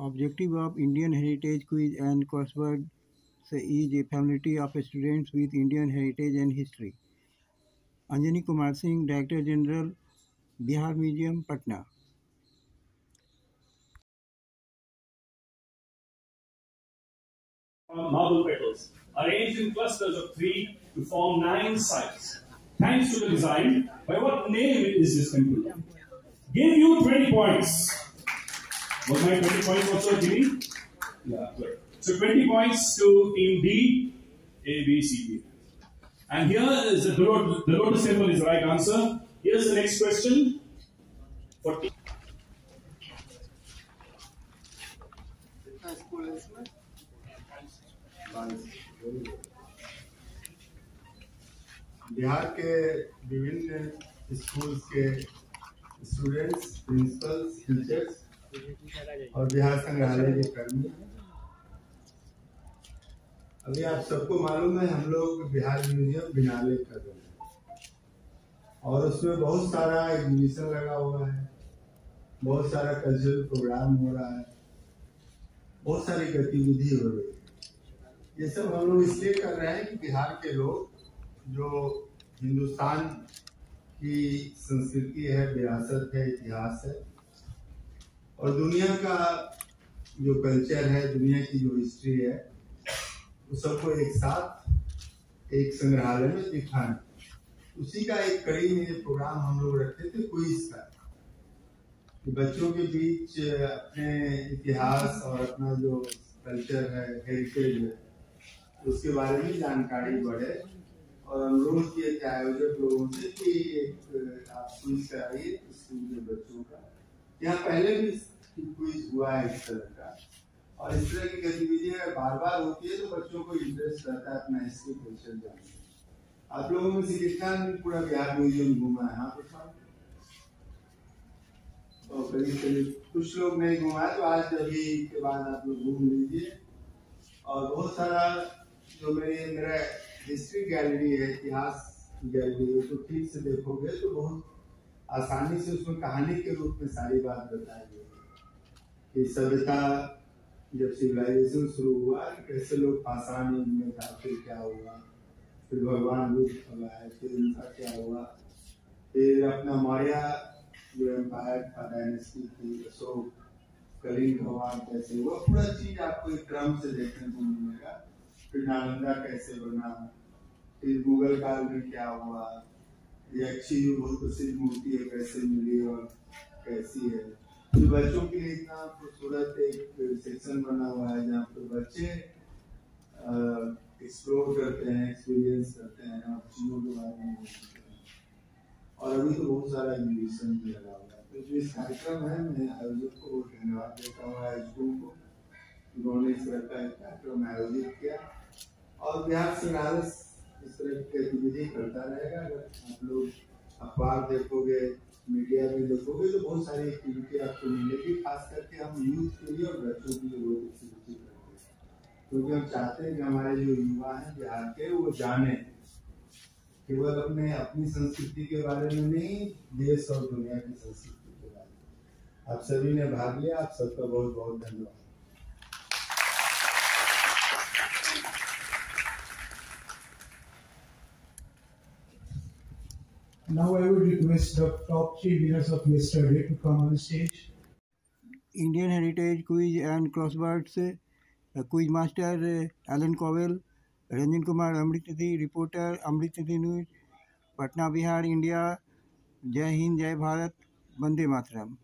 Objective of Indian Heritage Quiz and Crossword is a family of students with Indian heritage and history. Anjani Kumar Singh, Director General, Bihar Museum, Patna. marble petals, arranged in clusters of three to form nine sites. Thanks to the design, by what name is this concluded? Give you 20 points. Was my 20 points also giving? Yeah, good. So 20 points to team D, A, B, C, D. And here is the, the lotus symbol is the right answer. Here's the next question. For team. Bihar के विभिन्न schools के students principles teachers और बिहार संग्रहालय के कर्मी। अभी आप सबको मालूम है, हम लोग बिहार म्यूज़ियम बिनाले कर रहे हैं। और उसमें बहुत सारा एग्जीबिशन लगा हुआ है। बहुत सारा कल्चरल प्रोग्राम हो रहा है। बहुत सारी गतिविधि हो रही है। ये सब हम लोग इसलिए कर रहे हैं कि बिहार के लोग, जो हिंदुस्तान की संस्कृति है, विरासत है, इतिहास है और दुनिया का जो कल्चर है, दुनिया की जो हिस्ट्री है उस सबको एक साथ, एक संग्रहालय में दिखाना उसी का एक कड़ी में प्रोग्राम हम लोग रखते थे क्विज का। कि बच्चों के बीच अपने इतिहास और अपना जो कल्चर है हेरिटेज है, उसके बारे में जानकारी बढ़े। और अनुरोध किए थे आयोजक लोगों से कि एक आप क्विज कराइए स्कूल के बच्चों का। यहाँ पहले भी क्विज हुआ है इस तरह का। और इस तरह की गतिविधियाँ बार बार होती है तो बच्चों को इंटरेस्ट रहता है अपना हिस्ट्री कल्चर जानने आप लोगों में से कितना पूरा बिहार म्यूज़ियम घूमा है हाँ और करीब करीब कुछ लोग नहीं घुमाए तो आज अभी के बाद आप लोग घूम लीजिए। और बहुत सारा जो मेरे, मेरा हिस्ट्री गैलरी है, इतिहास गैलरी है तो ठीक से देखोगे तो बहुत आसानी से उसमें कहानी के रूप में सारी बात बताई गई कि सभ्यता जब सिविलाइजेशन शुरू हुआ, कैसे लोग पाषाण युग में था, फिर क्या हुआ? फिर भगवान बुद्ध आए, फिर उनका क्या हुआ? फिर अपना मौर्य जो एम्पायर था डायनेस्टी थी अशोक कलिंग भगवान कैसे हुआ? पूरा चीज़ आपको एक क्रम से देखने को मिलेगा। फिर नालंदा कैसे बना? फिर मुगल काल में क्या हुआ? ये अच्छी बहुत प्रसिद्ध मूर्ति है, कैसे मिली और कैसी है? तो बच्चों के लिए इतना खूबसूरत एक सेक्शन बना हुआ है जहाँ पर बच्चे एक्सप्लोर करते हैं एक्सपीरियंस करते हैं और चीज़ों के बारे में और अभी तो बहुत सारा एग्जीबिशन भी लगा हुआ है। तो जो इस कार्यक्रम है, मैं आयोजक को बहुत धन्यवाद देता हूँ आयोजकों को। उन्होंने इस तरह का कार्यक्रम आयोजित किया। और बिहार संग्रहालय इस तरह की गतिविधि करता रहेगा। अगर आप लोग अखबार देखोगे मीडिया में देखोगे तो बहुत सारी एक्टिविटी आपको मिलेगी खास करके हम यूथ के लिए और बच्चों के लिए बहुत एक्टिविटी करते हैं। क्योंकि हम चाहते हैं कि हमारे जो युवा हैं बिहार के वो जाने। केवल अपने, अपनी संस्कृति के बारे में नहीं, देश और दुनिया की संस्कृति के बारे में। आप सभी ने भाग लिया, आप सबका बहुत बहुत धन्यवाद। Now I would request the top three winners of yesterday to come on stage. Indian Heritage Quiz and Crosswords uh, Quiz Master uh, Alan Cowell, Ranjan Kumar Amritati, Reporter Amritati News, Patna Bihar, India. जय हिंद जय भारत वंदे मातरम